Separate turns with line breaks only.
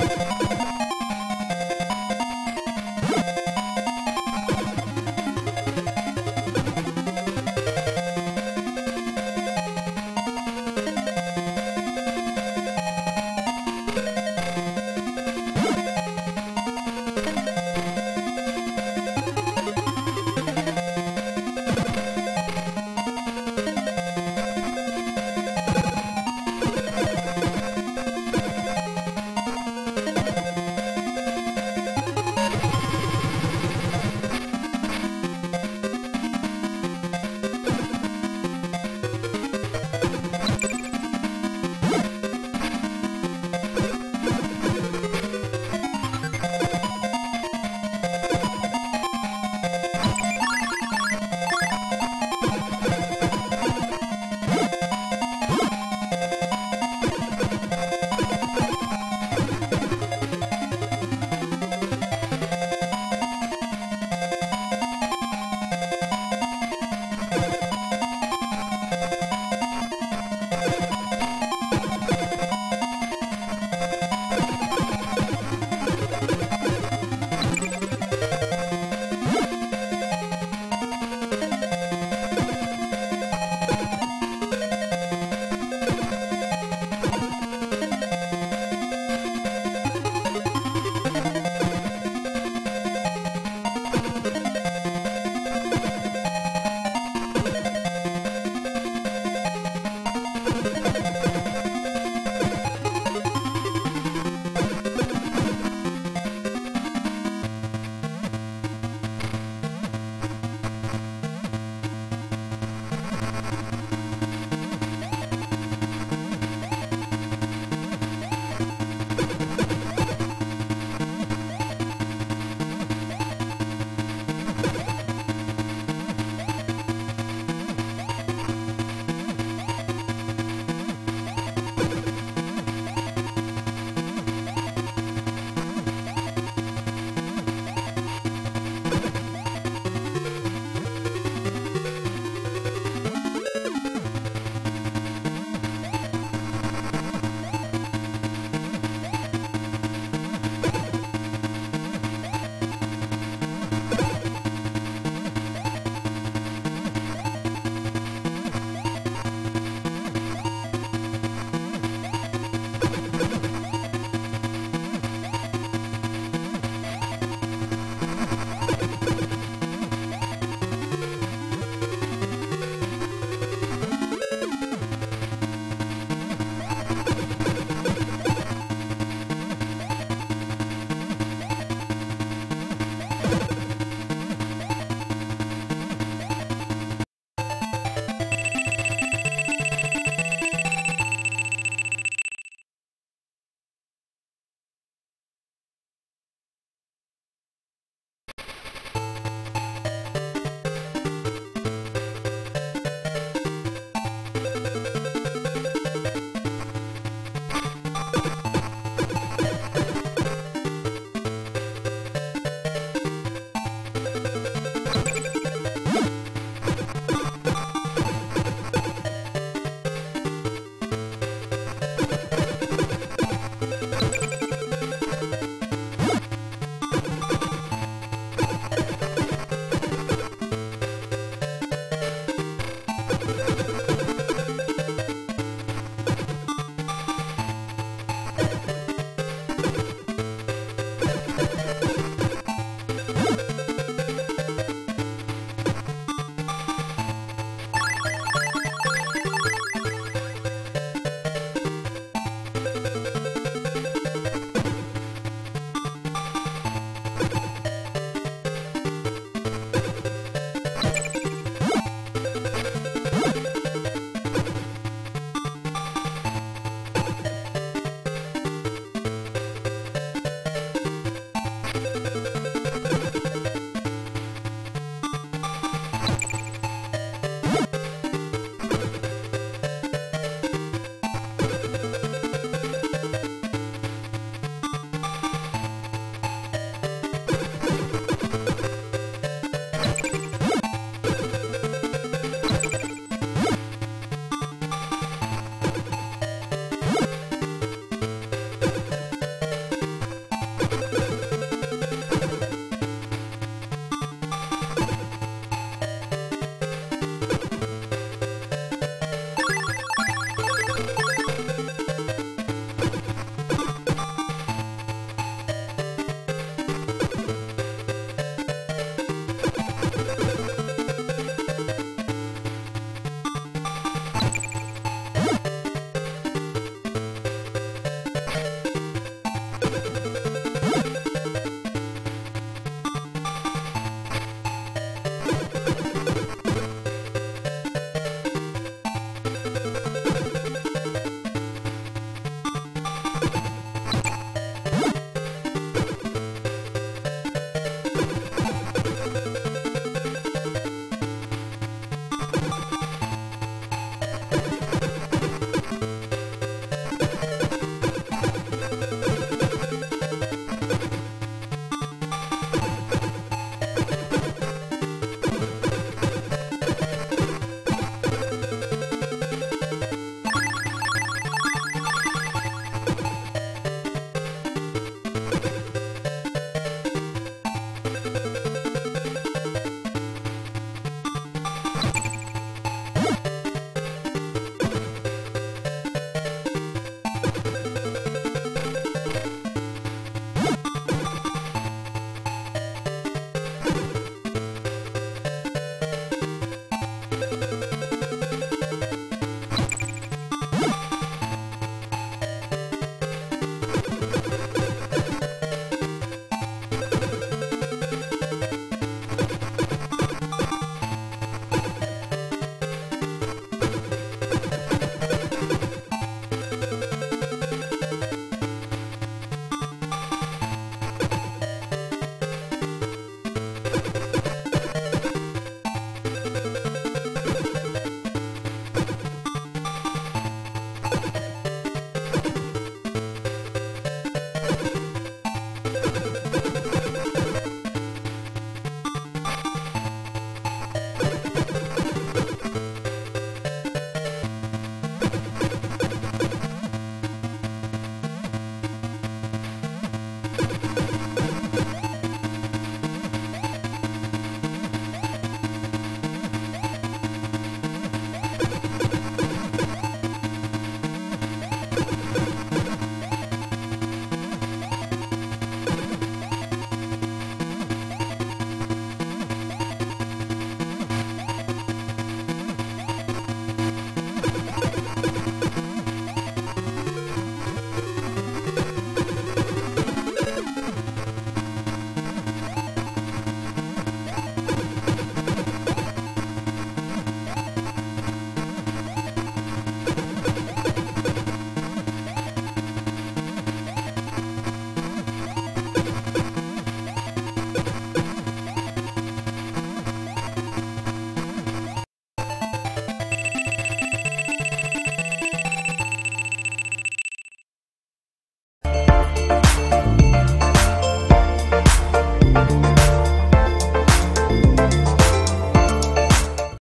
you